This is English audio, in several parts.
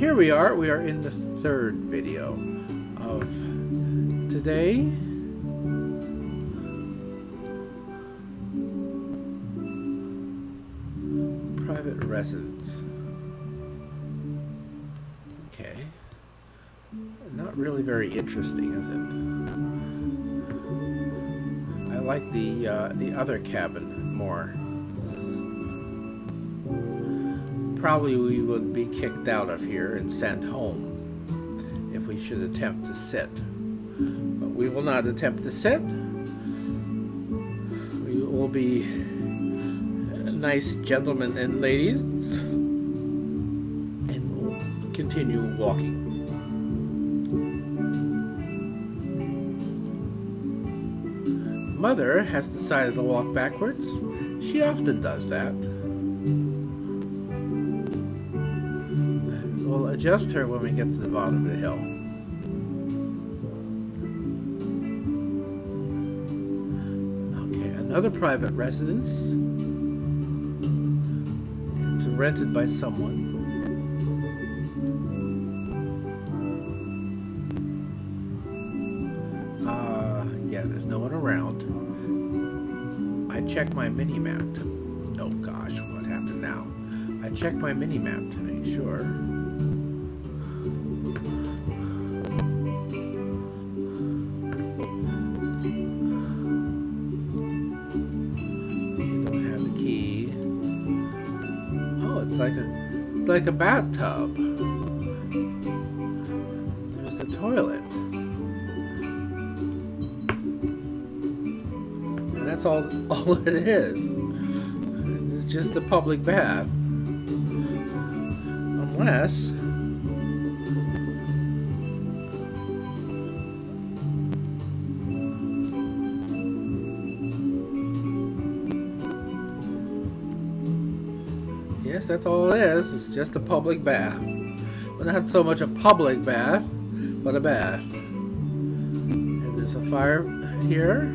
here we are. We are in the third video of today. Private residence. Okay. Not really very interesting, is it? I like the uh, the other cabin more. Probably we would be kicked out of here and sent home if we should attempt to sit. But we will not attempt to sit. We will be nice gentlemen and ladies and we'll continue walking. Mother has decided to walk backwards. She often does that. We'll adjust her when we get to the bottom of the hill. Okay, another private residence. It's rented by someone. Uh, yeah, there's no one around. I checked my mini map to. Oh gosh, what happened now? I checked my mini map to make sure. Like a bathtub. There's the toilet. And that's all, all it is. It's just a public bath. Unless... that's all it is. It's just a public bath. But not so much a public bath, but a bath. And there's a fire here.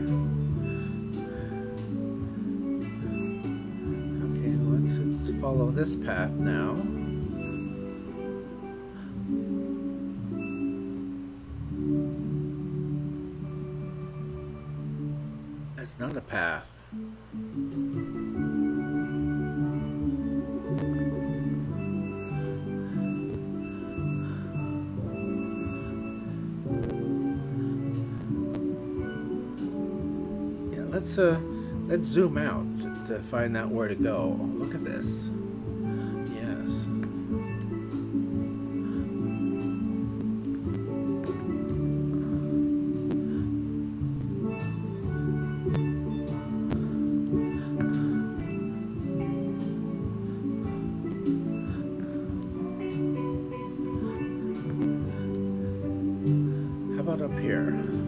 Okay, let's, let's follow this path now. It's not a path. Let's uh let's zoom out to find out where to go. Look at this. Yes. How about up here?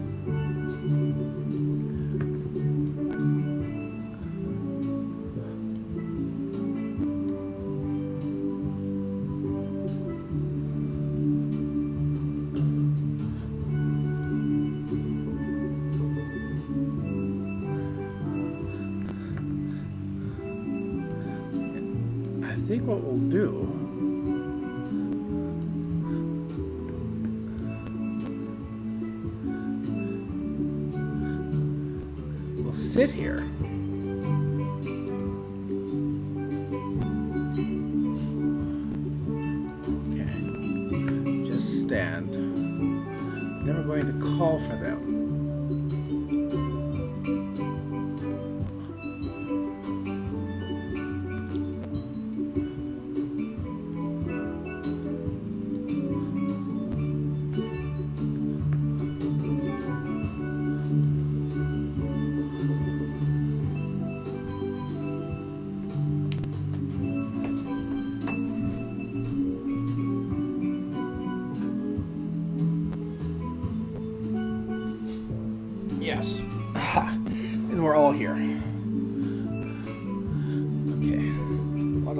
Sit here.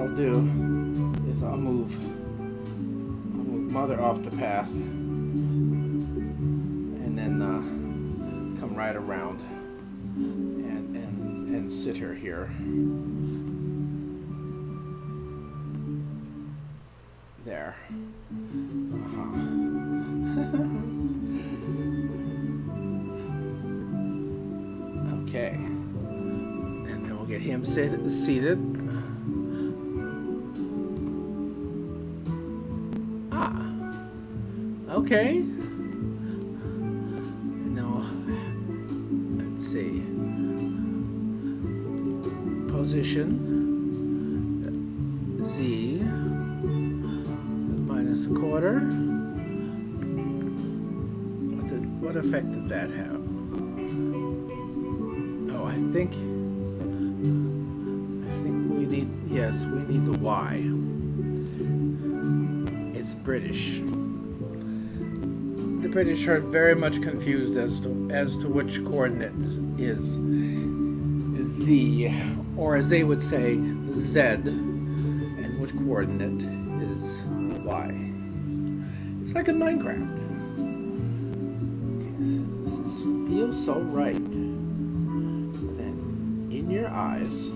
I'll do is I'll move, I'll move mother off the path and then uh, come right around and, and, and sit her here. There. Uh-huh. okay. And then we'll get him sit seated. Okay. No. Let's see. Position. Z minus a quarter. What did what effect did that have? Oh, I think I think we need yes, we need the Y. It's British. The British are very much confused as to as to which coordinate is Z, or as they would say, Z, and which coordinate is Y. It's like in Minecraft. This feels so right. Then, in your eyes,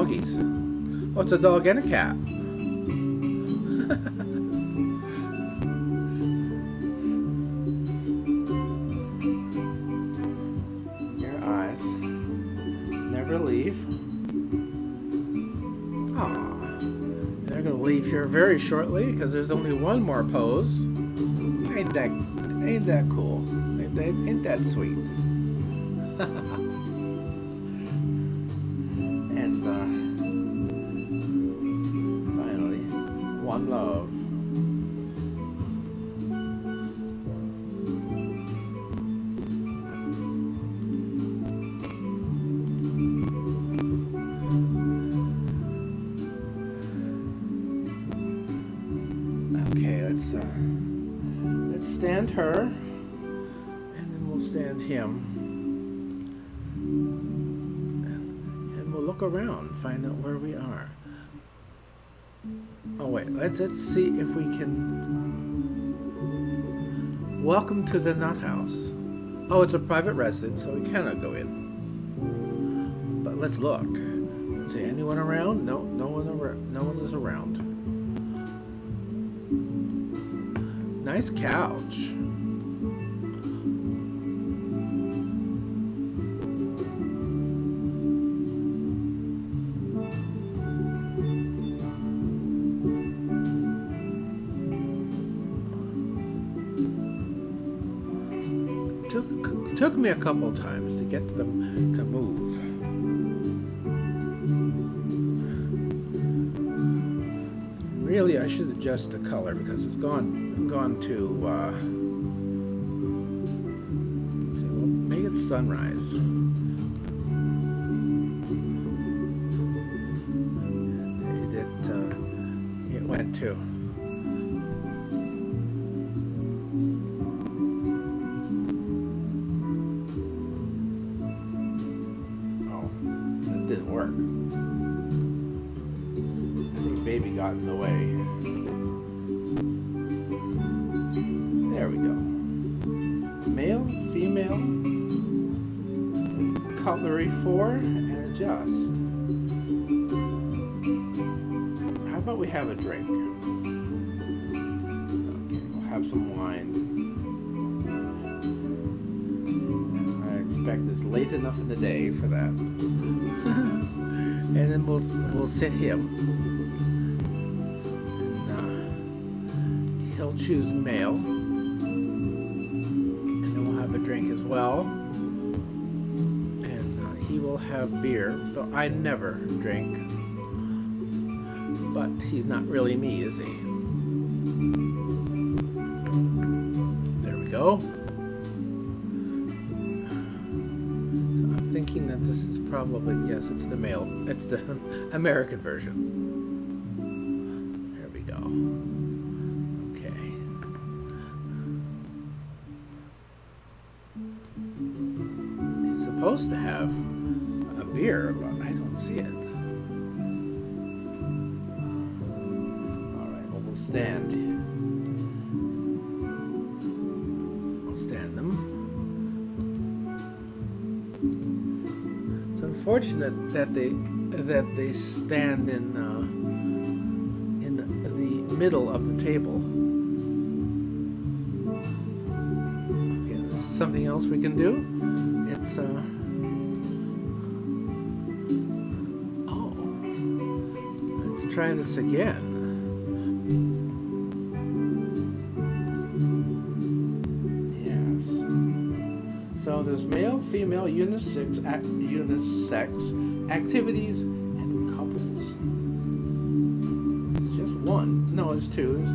doggies. Oh, it's a dog and a cat. Your eyes never leave. Ah, they're gonna leave here very shortly because there's only one more pose. Ain't that ain't that cool? Ain't that, ain't that sweet? Stand her, and then we'll stand him, and, and we'll look around, find out where we are. Oh wait, let's let's see if we can. Welcome to the nut house. Oh, it's a private residence, so we cannot go in. But let's look. Let's see, anyone around? No, no one. No one is around. Nice couch. Took took me a couple times to get them to move. Really, I should adjust the color because it's gone gone to. Uh, see, make it sunrise. And it uh, it went to. Oh, didn't work. I think baby got in the way. Cutlery four, and adjust. How about we have a drink? Okay, we'll have some wine. I expect it's late enough in the day for that. and then we'll we'll sit him. Uh, he'll choose male. And then we'll have a drink as well. Will have beer, though I never drink. But he's not really me, is he? There we go. So I'm thinking that this is probably, yes, it's the male, it's the American version. Stand. We'll stand them. fortunate that they that they stand in uh, in the middle of the table. Okay, this is something else we can do. It's uh, oh, let's try this again. There's male, female, unisex, ac- unisex activities and couples. It's just one. No, it's two. There's,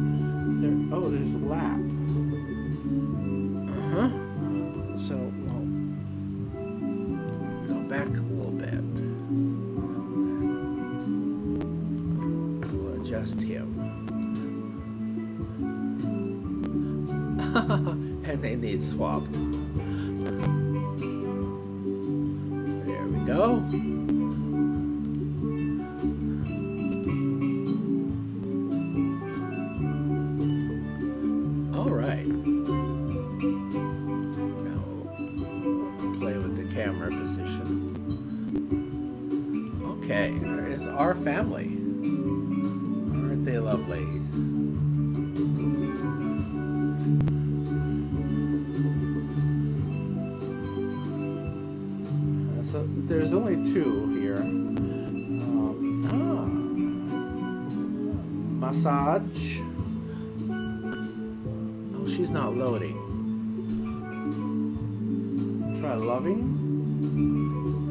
there, oh, there's a lap. Uh huh. So, well, go back a little bit. We'll adjust him. and they need swapped. All right. Now play with the camera position. Okay, there is our family. Aren't they lovely? Only two here. Um, ah, massage. Oh, she's not loading. Try loving.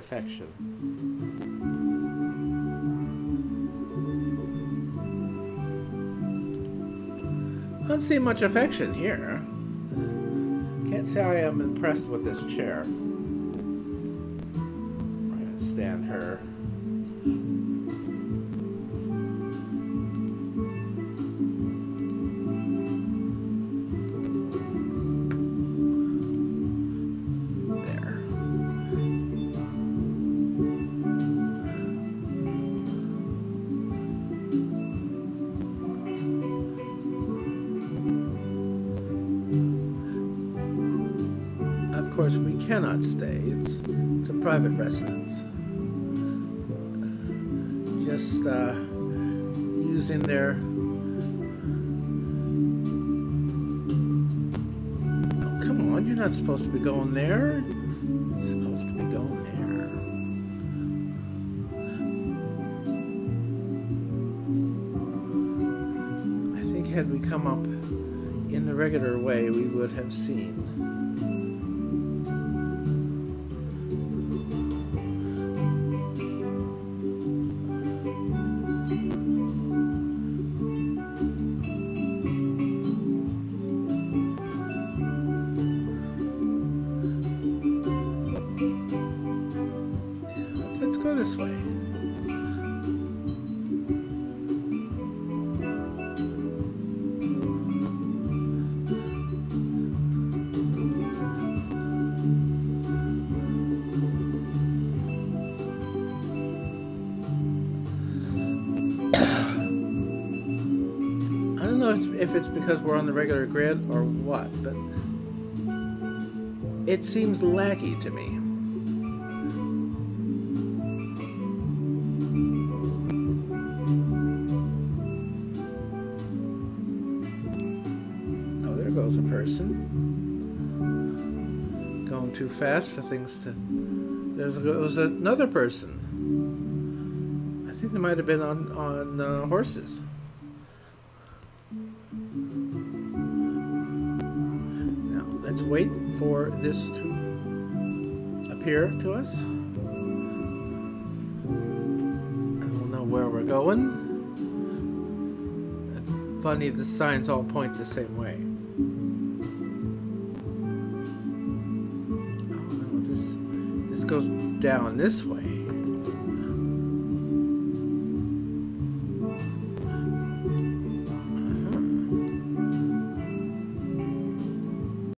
Affection. I don't see much affection here. Can't say I am impressed with this chair. I'm gonna stand her. Course, we cannot stay. It's it's a private residence. Just uh, using their. Oh, come on! You're not supposed to be going there. You're supposed to be going there. I think had we come up in the regular way, we would have seen. Way. I don't know if, if it's because we're on the regular grid or what, but it seems laggy to me. Person. Going too fast for things to. There's there was another person. I think they might have been on on uh, horses. Now let's wait for this to appear to us. And we'll know where we're going. Funny, the signs all point the same way. Goes down this way.